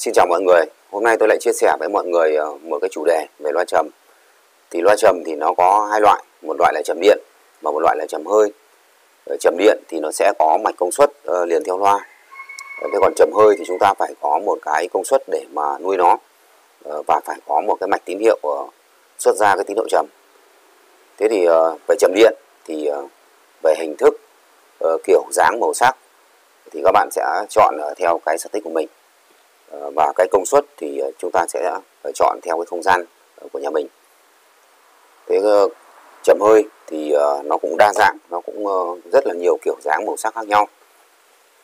Xin chào mọi người. Hôm nay tôi lại chia sẻ với mọi người ờ, một cái chủ đề về loa trầm. Thì loa trầm thì nó có hai loại, một loại là trầm điện và một loại là trầm hơi. Ờ, trầm điện thì nó sẽ có mạch công suất ờ, liền theo loa. Thế còn trầm hơi thì chúng ta phải có một cái công suất để mà nuôi nó và phải có một cái mạch tín hiệu xuất ra cái tín hiệu trầm. Thế thì về trầm điện thì về hình thức, kiểu dáng, màu sắc thì các bạn sẽ chọn theo cái sở thích của mình Ờ, và cái công suất thì ờ, chúng ta sẽ ờ, chọn theo cái không gian của nhà mình. Thế chầm hơi thì nó cũng đa dạng, nó cũng rất là nhiều kiểu dáng màu sắc khác nhau.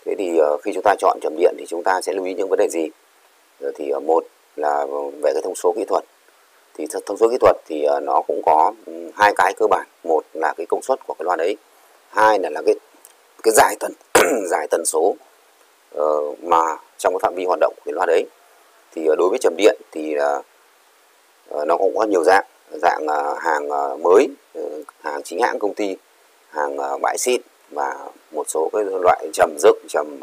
Thế thì khi chúng ta chọn chầm điện thì chúng ta sẽ lưu ý những vấn đề gì? Thì một là về cái thông số kỹ thuật. Thì thông số kỹ thuật thì nó cũng có hai cái cơ bản. Một là cái công suất của cái loa đấy. Hai là là cái cái giải tần giải tần số mà trong cái phạm vi hoạt động của cái loa đấy. Thì ờ, đối với trầm điện thì ờ, nó cũng có nhiều dạng dạng ờ, hàng mới hàng chính hãng công ty, hàng bãi xịn và một số cái loại trầm dựng trầm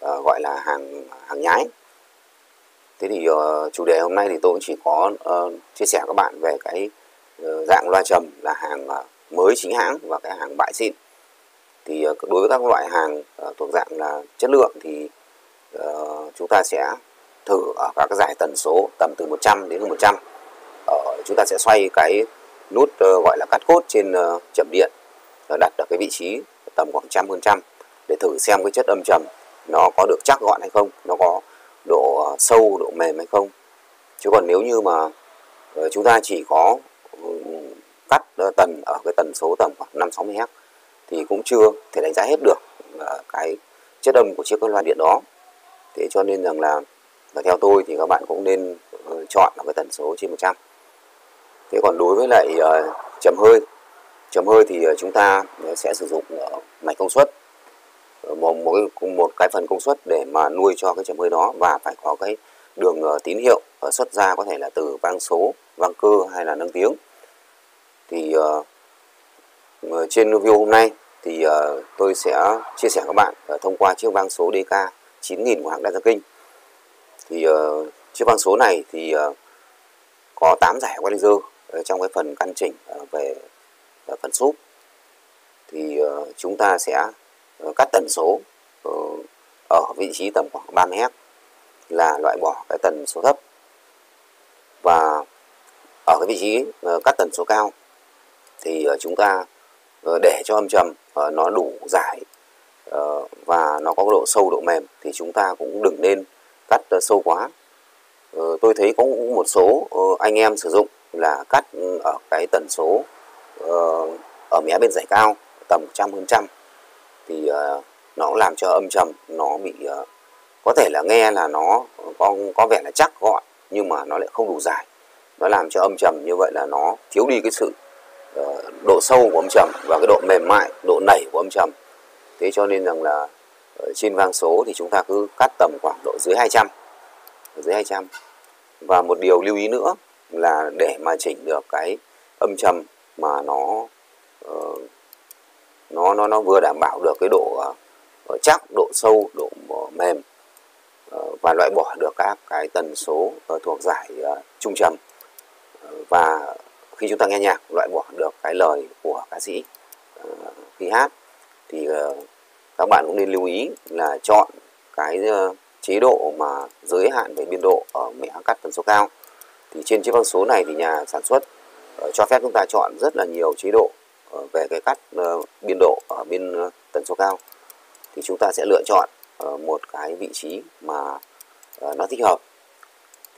gọi là hàng hàng nhái. Thế thì chủ đề hôm nay thì tôi cũng chỉ có chia sẻ các bạn về cái dạng loa trầm là hàng mới chính hãng và cái hàng bãi xịn. Thì đối với các loại hàng thuộc dạng là chất lượng thì uh, chúng ta sẽ thử ở các cái giải tần số tầm từ 100 đến hơn 100 uh, chúng ta sẽ xoay cái nút uh, gọi là cắt cốt trên ờ, uh, chậm điện đặt ở cái vị trí tầm khoảng trăm hơn trăm để thử xem cái chất âm trầm nó có được chắc gọn hay không nó có độ uh, sâu độ mềm hay không. Chứ còn nếu như mà uh, chúng ta chỉ có ừ, cắt uh, tần ở cái tần số tầm khoảng 5 60 Hz thì cũng chưa thể đánh giá hết được uh, cái chất âm của chiếc loa điện đó thế cho nên rằng là và theo tôi thì các bạn cũng nên ờ, chọn ở cái tần số trên 100 thế còn đối với lại ờ, uh, chầm hơi chầm hơi thì ờ, chúng ta sẽ sử dụng mạch công suất một, một, một cái phần công suất để mà nuôi cho cái chầm hơi đó và phải có cái đường tín hiệu xuất ra có thể là từ vang số vang cơ hay là nâng tiếng. Thì uh, trên video hôm nay thì uh, tôi sẽ chia sẻ các bạn uh, thông qua chiếc vang số DK 9000 của hãng Đa Giang Kinh. Thì uh, chiếc băng số này thì uh, có 8 giải quay laser ờ, trong cái phần căn chỉnh uh, về uh, phần súp thì uh, chúng ta sẽ uh, cắt tần số uh, ở vị trí tầm khoảng 30 Hz là loại bỏ cái tần số thấp. Và ở cái vị trí uh, cắt tần số cao thì uh, chúng ta uh, để cho âm trầm uh, nó đủ giải Ờ, và nó có độ sâu, độ mềm thì chúng ta cũng đừng nên cắt ờ, sâu quá. Ờ, tôi thấy có một số anh em sử dụng là cắt ừ, ở cái tần số ở mé bên giải cao tầm 100 hơn trăm thì nó làm cho âm trầm, nó bị có thể là nghe là nó có có vẻ là chắc gọn nhưng mà nó lại không đủ dài. Nó làm cho âm trầm, như vậy là nó thiếu đi cái sự độ sâu của âm trầm và cái độ mềm mại, độ nảy của âm trầm thế cho nên rằng là ờ, trên vang số thì chúng ta cứ cắt tầm khoảng độ dưới 200 dưới 200 và một điều lưu ý nữa là để mà chỉnh được cái âm trầm mà nó uh, nó nó nó vừa đảm bảo được cái độ uh, chắc độ sâu độ mềm uh, và loại bỏ được các cái tần số uh, thuộc giải uh, trung trầm. Uh, và khi chúng ta nghe nhạc loại bỏ được cái lời của ca sĩ uh, khi hát thì ờ, các bạn cũng nên lưu ý là chọn cái ờ, chế độ mà giới hạn về biên độ ở mẹ cắt tần số cao. Thì trên chiếc băng số này thì nhà sản xuất ờ, cho phép chúng ta chọn rất là nhiều chế độ về cái cắt biên độ ở bên tần số cao. Thì chúng ta sẽ lựa chọn một cái vị trí mà nó thích hợp.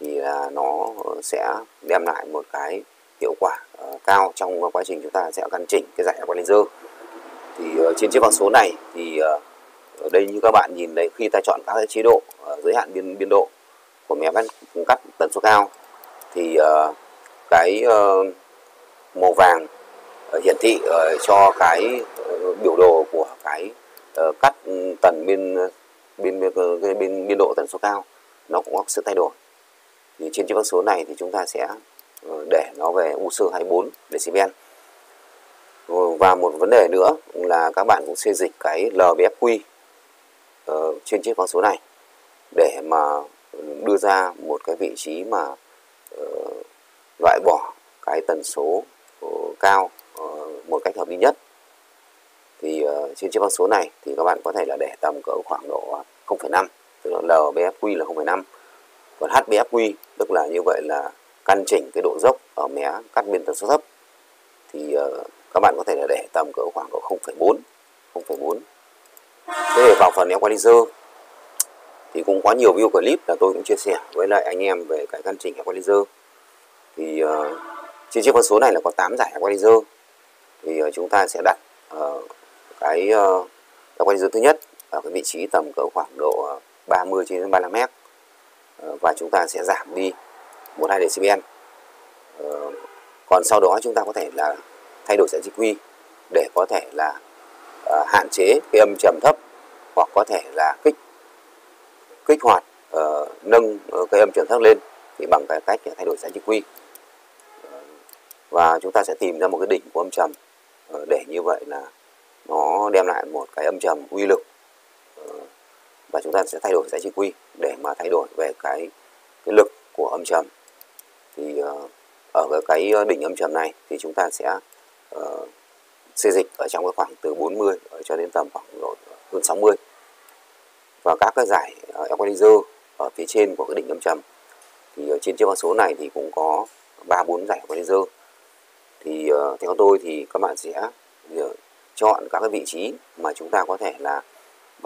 Thì là nó sẽ đem lại một cái hiệu quả cao trong quá trình chúng ta sẽ căn chỉnh cái giải quay laser thì ờ, trên chiếc con số này thì ờ, ở đây như các bạn nhìn đấy, khi ta chọn các chế độ ờ, giới hạn biên biên độ của mé band cắt tần số cao, thì cái màu vàng hiển thị cho cái biểu đồ của cái cắt tần biên biên biên biên độ tần số cao, nó cũng có sự thay đổi. Thì trên chiếc con số này thì chúng ta sẽ để nó về u sơ 24 decibel và một vấn đề nữa là các bạn cũng xây dịch cái LBFQ uh, ờ, trên chiếc con số này để mà đưa ra một cái vị trí mà uh, loại bỏ cái tần số uh, cao uh, một cách hợp lý nhất. Thì uh, trên chiếc băng số này thì các bạn có thể là để tầm cỡ khoảng độ 0,5 tức là LBFQ là 0,5 còn HBFQ tức là như vậy là căn chỉnh cái độ dốc ở mé cắt biên tần số thấp. thì uh, các bạn có thể là để tầm cỡ khoảng độ 0,4 0,4 thế để vào phần equalizer thì cũng có nhiều video clip là tôi cũng chia sẻ với lại anh em về cái căn chỉnh equalizer. Thì uh, trên chiếc con số này là có 8 giải equalizer. Thì uh, chúng ta sẽ đặt uh, cái uh, equalizer thứ nhất ở cái vị trí tầm cỡ khoảng độ 30 trên 35 mét. Uh, và chúng ta sẽ giảm đi 1 2 dB. Uh, còn sau đó chúng ta có thể là thay đổi giải trị quy để có thể là uh, hạn chế cái âm trầm thấp hoặc có thể là kích kích hoạt uh, nâng ờ, cái âm trầm thấp lên thì bằng cái cách thay đổi giải trị quy. Và chúng ta sẽ tìm ra một cái đỉnh của âm trầm ờ, để như vậy là nó đem lại một cái âm trầm uy lực và chúng ta sẽ thay đổi giải trị quy để mà thay đổi về cái cái lực của âm trầm. Thì ở cái đỉnh âm trầm này thì chúng ta sẽ uh, xê dịch ở trong cái khoảng từ 40 ờ, cho đến tầm khoảng độ hơn 60 và các cái giải ờ, uh, equalizer ở phía trên của cái đỉnh âm trầm thì ở trên chiếc con số này thì cũng có ba bốn giải equalizer thì uh, theo tôi thì các bạn sẽ uh, chọn các cái vị trí mà chúng ta có thể là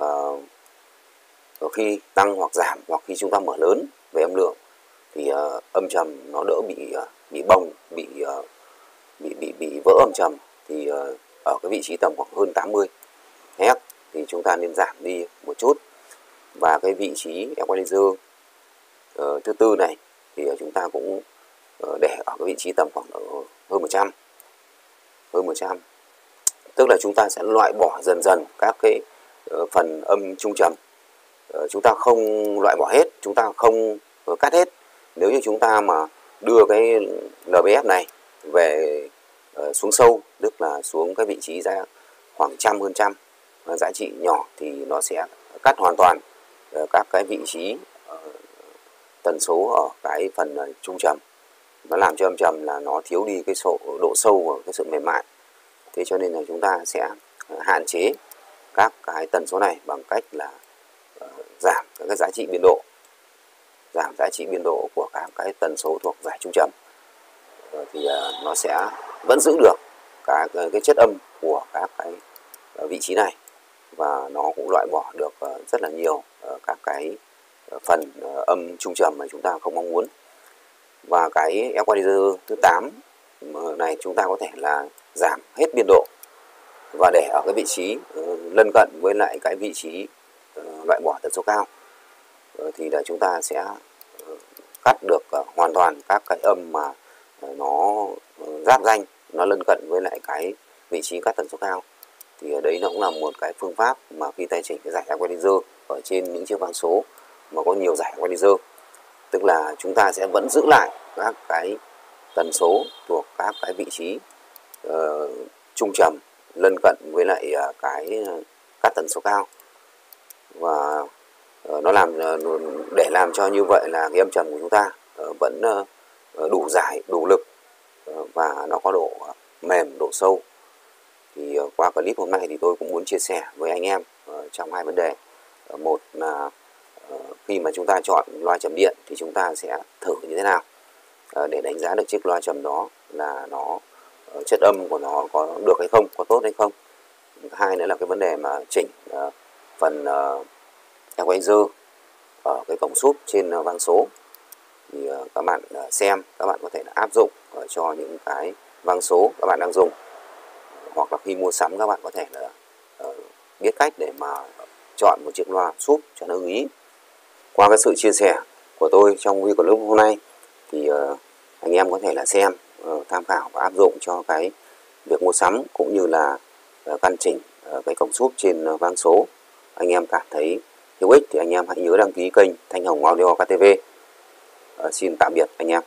uh, khi tăng hoặc giảm hoặc khi chúng ta mở lớn về âm lượng thì uh, âm trầm nó đỡ bị uh, bị bồng bị uh, bị bị bị vỡ âm trầm thì ờ, ở cái vị trí tầm khoảng hơn 80 Hz thì chúng ta nên giảm đi một chút. Và cái vị trí equalizer uh, thứ tư này thì ờ, chúng ta cũng uh, để ở cái vị trí tầm khoảng hơn 100 hơn 100 tức là chúng ta sẽ loại bỏ dần dần các cái uh, phần âm trung trầm. Uh, chúng ta không loại bỏ hết chúng ta không uh, cắt hết. Nếu như chúng ta mà đưa cái LBF này về uh, xuống sâu tức là xuống cái vị trí giá khoảng trăm hơn trăm giá trị nhỏ thì nó sẽ cắt hoàn toàn uh, các cái vị trí uh, tần số ở cái phần uh, trung trầm. Nó làm cho âm trầm là nó thiếu đi cái sổ, độ sâu và cái sự mềm mại. Thế cho nên là chúng ta sẽ hạn chế các cái tần số này bằng cách là uh, giảm các cái giá trị biên độ giảm giá trị biên độ của các cái tần số thuộc giải trung trầm thì ờ, nó sẽ vẫn giữ được các cái, chất âm của các cái ờ, vị trí này. Và nó cũng loại bỏ được ờ, rất là nhiều các cái phần âm trung trầm mà chúng ta không mong muốn. Và cái equalizer thứ 8 này chúng ta có thể là giảm hết biên độ và để ở cái vị trí lân cận với lại cái vị trí loại bỏ tần số cao. Thì là chúng ta sẽ cắt được hoàn toàn các cái âm mà nó ờ, giáp danh nó lân cận với lại cái vị trí các tần số cao. Thì ở đấy nó cũng là một cái phương pháp mà khi tài chỉnh cái giải equalizer ở trên những chiếc vang số mà có nhiều giải equalizer tức là chúng ta sẽ vẫn giữ lại các cái tần số thuộc các cái vị trí uh, trung trầm lân cận với lại uh, cái các tần số cao. Và uh, nó làm uh, để làm cho như vậy là cái âm trầm của chúng ta uh, vẫn uh, đủ giải đủ lực và nó có độ mềm, độ sâu. Thì ờ, qua clip hôm nay thì tôi cũng muốn chia sẻ với anh em ờ, trong hai vấn đề. Ờ, một là khi mà chúng ta chọn loa trầm điện thì chúng ta sẽ thử như thế nào? Để đánh giá được chiếc loa trầm đó là nó chất âm của nó có được hay không, có tốt hay không? Hai nữa là cái vấn đề mà chỉnh phần equalizer ở cái cổng súp trên vang số thì ờ, các bạn ờ, xem, các bạn có thể là áp dụng ờ, cho những cái vang số các bạn đang dùng. Hoặc là khi mua sắm, các bạn có thể là biết cách để mà chọn một chiếc loa súp cho nó ưng ý. Qua cái sự chia sẻ của tôi trong video clip hôm nay thì anh em có thể là xem tham khảo và áp dụng cho cái việc mua sắm cũng như là căn chỉnh cái công suất trên vang số. Anh em cảm thấy hữu ích thì anh em hãy nhớ đăng ký kênh Thanh Hồng Audio KTV Ờ, xin tạm biệt anh em.